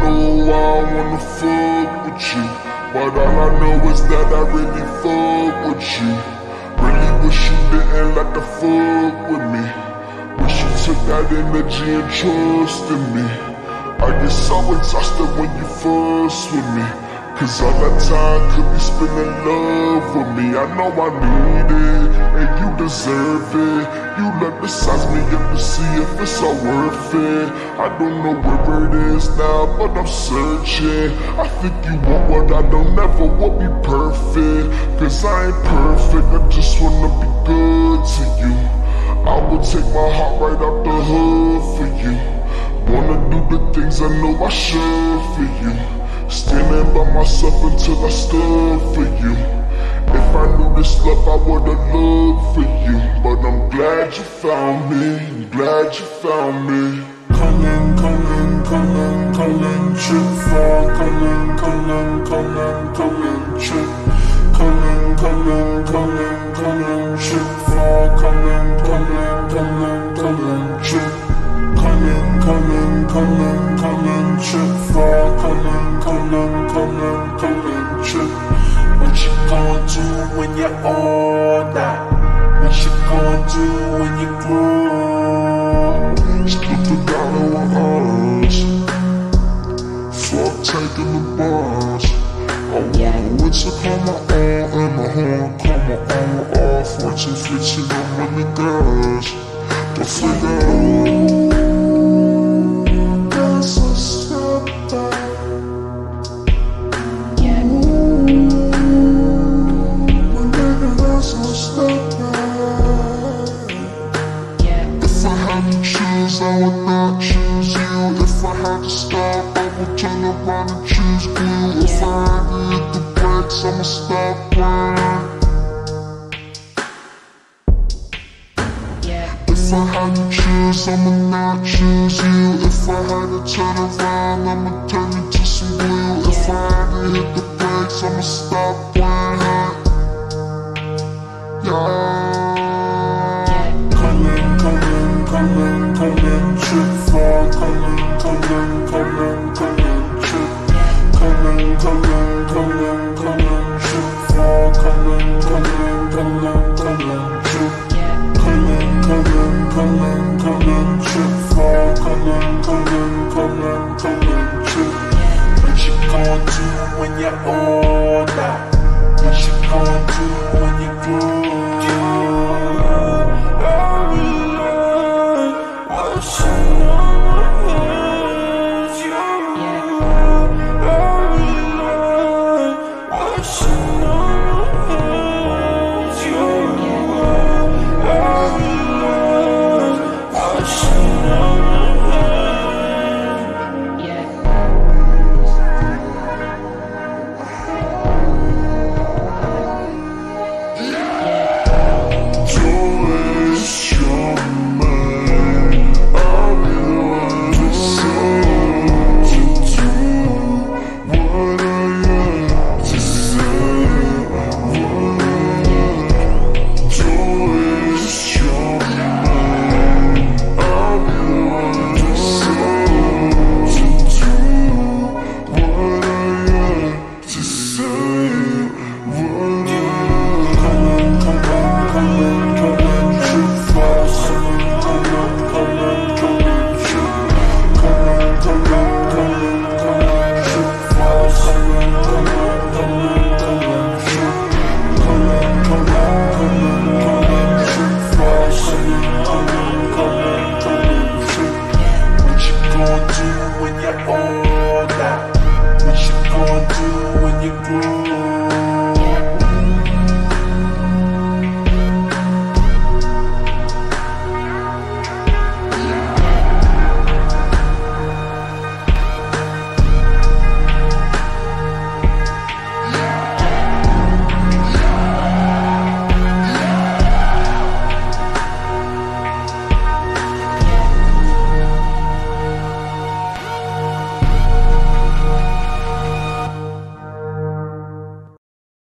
know I wanna fuck with you. But all I know is that I really fuck with you. Really wish you didn't like to fuck with me. Wish you took that energy and trusted me. I get so exhausted when you fuss with me. Cause all that time could be spent in love with me. I know I need it, and you deserve it. You let the me up to see if it's all worth it. I don't know where it is now, but I'm searching. I think you want what I don't ever will be perfect. Cause I ain't perfect, I just wanna be good to you. I will take my heart right out the hood for you. Wanna do the things I know I should for you. Standing by myself until I stood for you. If I knew this love, I would've loved for you. But I'm glad you found me, I'm glad you found me. Calling, calling, calling, calling, trip for calling, calling, calling, calling, trip. Calling, calling, calling, calling, trip for calling, calling, calling, calling, trip. Calling, calling, calling, calling, trip for calling, calling, calling, calling, trip. What you gonna do when you're older? What you gonna do when you grow? The dollar with us. Fuck taking the bus. I want a witcher come my own and my horn come my own off. 14, 15, I'm running girls. Don't figure Not choose you. If I had to stop, I would turn around and choose you. If I had hit the brakes, I'ma stop running. If I had to choose, I'ma not choose you. If I had to turn around, I'ma turn you to some glue. If I had to hit the brakes, I'ma stop running. Yeah. What you gonna do when you're older?